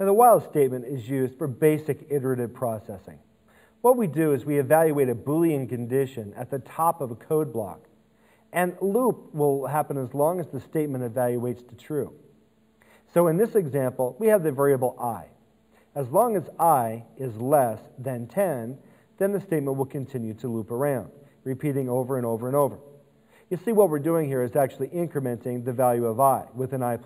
Now, the while statement is used for basic iterative processing. What we do is we evaluate a Boolean condition at the top of a code block, and loop will happen as long as the statement evaluates to true. So in this example, we have the variable i. As long as i is less than 10, then the statement will continue to loop around, repeating over and over and over. You see what we're doing here is actually incrementing the value of i with an i++.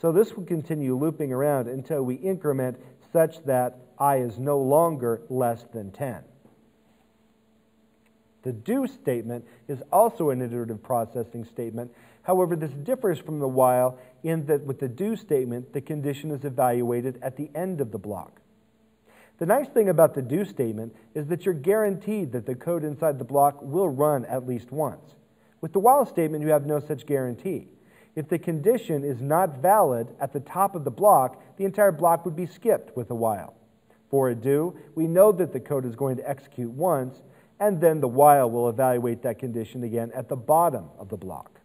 So this will continue looping around until we increment such that i is no longer less than 10. The do statement is also an iterative processing statement. However, this differs from the while in that with the do statement, the condition is evaluated at the end of the block. The nice thing about the do statement is that you're guaranteed that the code inside the block will run at least once. With the while statement, you have no such guarantee. If the condition is not valid at the top of the block, the entire block would be skipped with a while. For a do, we know that the code is going to execute once, and then the while will evaluate that condition again at the bottom of the block.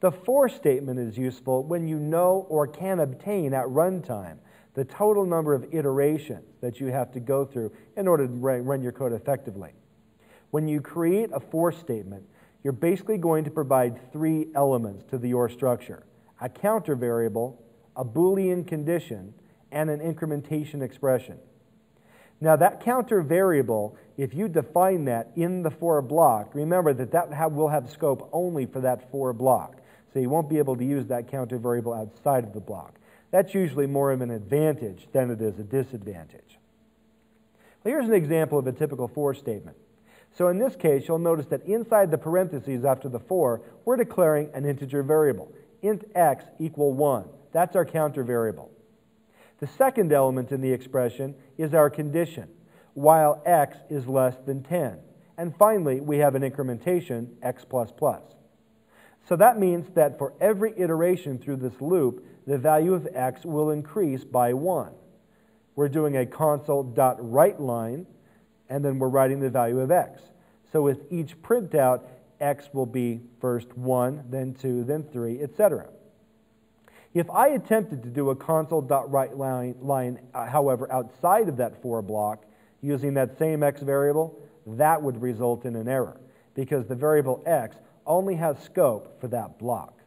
The for statement is useful when you know or can obtain at runtime the total number of iterations that you have to go through in order to run your code effectively. When you create a for statement, you're basically going to provide three elements to the for structure, a counter variable, a Boolean condition, and an incrementation expression. Now that counter variable, if you define that in the for block, remember that that have, will have scope only for that for block. So you won't be able to use that counter variable outside of the block. That's usually more of an advantage than it is a disadvantage. Well, here's an example of a typical for statement. So in this case, you'll notice that inside the parentheses after the for, we're declaring an integer variable, int x equal 1. That's our counter variable. The second element in the expression is our condition, while x is less than 10. And finally, we have an incrementation, x++. Plus So that means that for every iteration through this loop, the value of x will increase by 1. We're doing a console.write line and then we're writing the value of x. So with each printout, x will be first 1, then 2, then 3, etc. If I attempted to do a console.write line, line uh, however, outside of that for block, using that same x variable, that would result in an error because the variable x only has scope for that block.